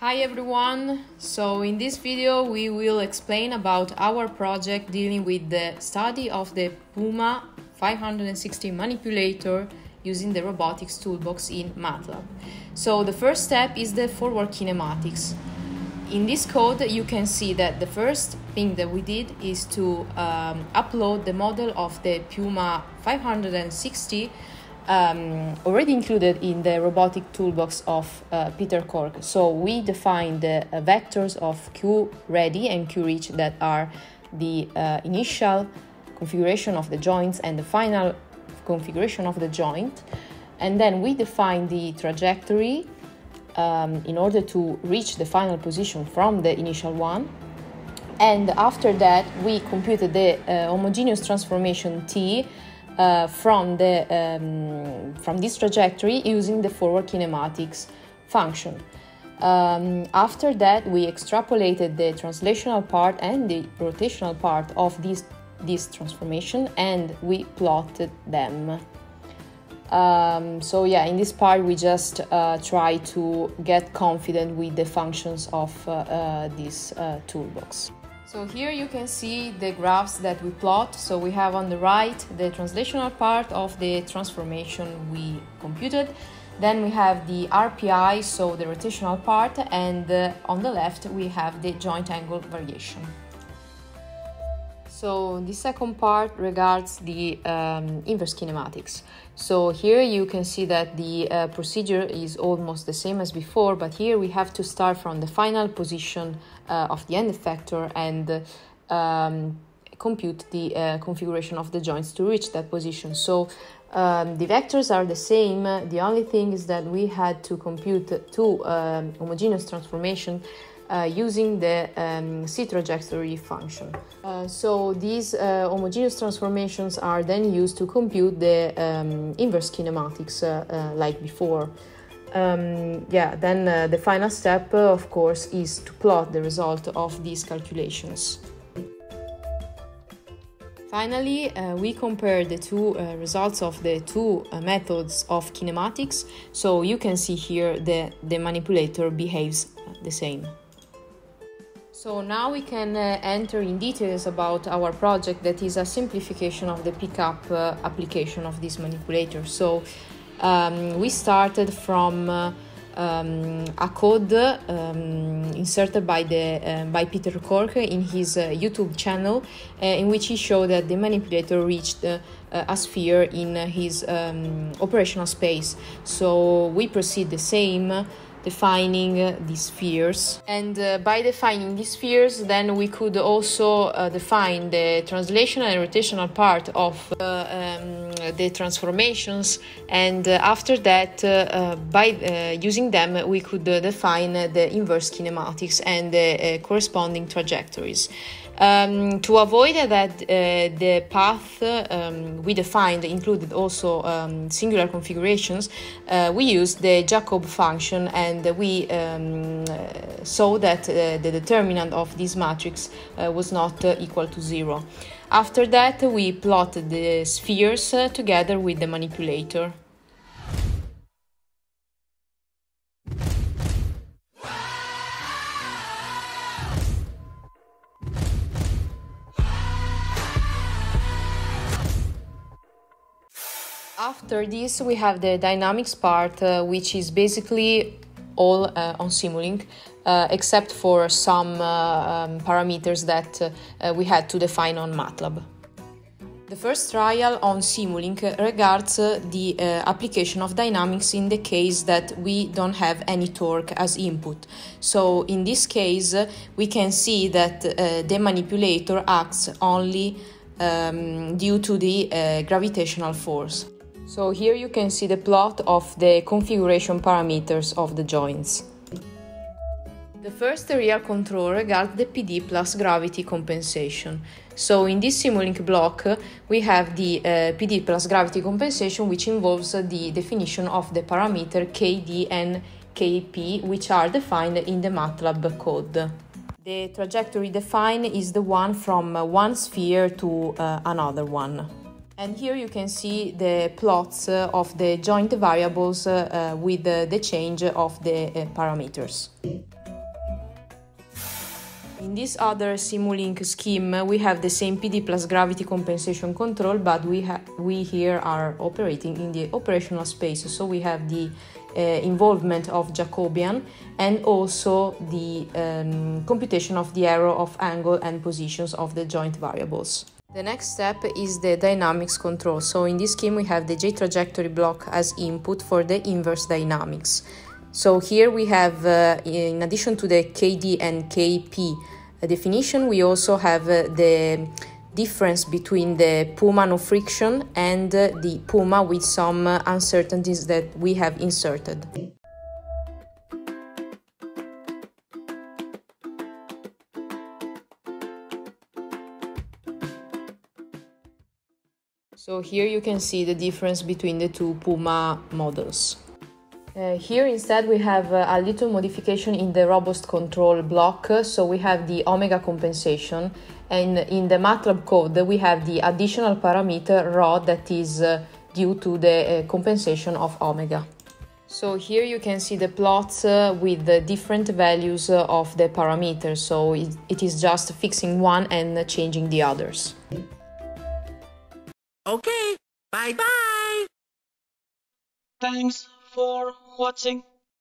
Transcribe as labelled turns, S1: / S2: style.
S1: Hi everyone! So in this video we will explain about our project dealing with the study of the Puma 560 manipulator using the robotics toolbox in MATLAB. So the first step is the forward kinematics. In this code you can see that the first thing that we did is to um, upload the model of the Puma 560 um, already included in the robotic toolbox of uh, Peter Corke. So we define the uh, vectors of Q ready and Q reach that are the uh, initial configuration of the joints and the final configuration of the joint. And then we define the trajectory um, in order to reach the final position from the initial one. And after that, we computed the uh, homogeneous transformation T uh, from, the, um, from this trajectory using the forward kinematics function. Um, after that, we extrapolated the translational part and the rotational part of this, this transformation and we plotted them. Um, so yeah, in this part we just uh, try to get confident with the functions of uh, uh, this uh, toolbox. So here you can see the graphs that we plot. So we have on the right the translational part of the transformation we computed. Then we have the RPI, so the rotational part, and uh, on the left we have the joint angle variation. So the second part regards the um, inverse kinematics. So here you can see that the uh, procedure is almost the same as before, but here we have to start from the final position uh, of the end effector and um, compute the uh, configuration of the joints to reach that position. So um, the vectors are the same. The only thing is that we had to compute two um, homogeneous transformation uh, using the um, C trajectory function. Uh, so these uh, homogeneous transformations are then used to compute the um, inverse kinematics uh, uh, like before. Um, yeah, then uh, the final step, of course, is to plot the result of these calculations. Finally, uh, we compare the two uh, results of the two uh, methods of kinematics. So you can see here that the manipulator behaves the same. So now we can uh, enter in details about our project that is a simplification of the pickup uh, application of this manipulator. So um, we started from uh, um, a code um, inserted by the uh, by Peter Corke in his uh, YouTube channel, uh, in which he showed that the manipulator reached a sphere in his um, operational space. So we proceed the same defining uh, these spheres. And uh, by defining these spheres, then we could also uh, define the translational and rotational part of uh, um, the transformations. And uh, after that, uh, by using them, we could define the inverse kinematics and the corresponding trajectories. Um, to avoid that, uh, the path um, we defined included also um, singular configurations, uh, we used the Jacob function and we um, saw that uh, the determinant of this matrix was not equal to zero. After that, we plotted the spheres together with the manipulator. After this, we have the dynamics part, uh, which is basically all uh, on Simulink, uh, except for some uh, um, parameters that uh, we had to define on MATLAB. The first trial on Simulink regards uh, the application of dynamics in the case that we don't have any torque as input. So in this case, we can see that the manipulator acts only um, due to the gravitational force. So here you can see the plot of the configuration parameters of the joints. The first real control regards the PD plus gravity compensation. So in this Simulink block, we have the uh, PD plus gravity compensation, which involves uh, the definition of the parameter KD and KP, which are defined in the MATLAB code. The trajectory defined is the one from uh, one sphere to uh, another one. And here you can see the plots uh, of the joint variables uh, uh, with the change of the parameters. In this other Simulink scheme, we have the same PD plus gravity compensation control, but we, we here are operating in the operational space. So we have the uh, involvement of Jacobian and also the um, computation of the error of angle and positions of the joint variables. The next step is the dynamics control. So in this scheme we have the J trajectory block as input for the inverse dynamics. So here we have, uh, in addition to the KD and KP definition, we also have uh, the difference between the Puma no friction and uh, the Puma with some uh, uncertainties that we have inserted. So here you can see the difference between the two Puma models. Uh, here instead we have uh, a little modification in the robust control block. So we have the omega compensation and in the MATLAB code we have the additional parameter rho that is uh, due to the uh, compensation of omega. So here you can see the plots uh, with the different values uh, of the parameters. So it, it is just fixing one and changing the others.
S2: Okay, bye bye.
S3: Thanks for watching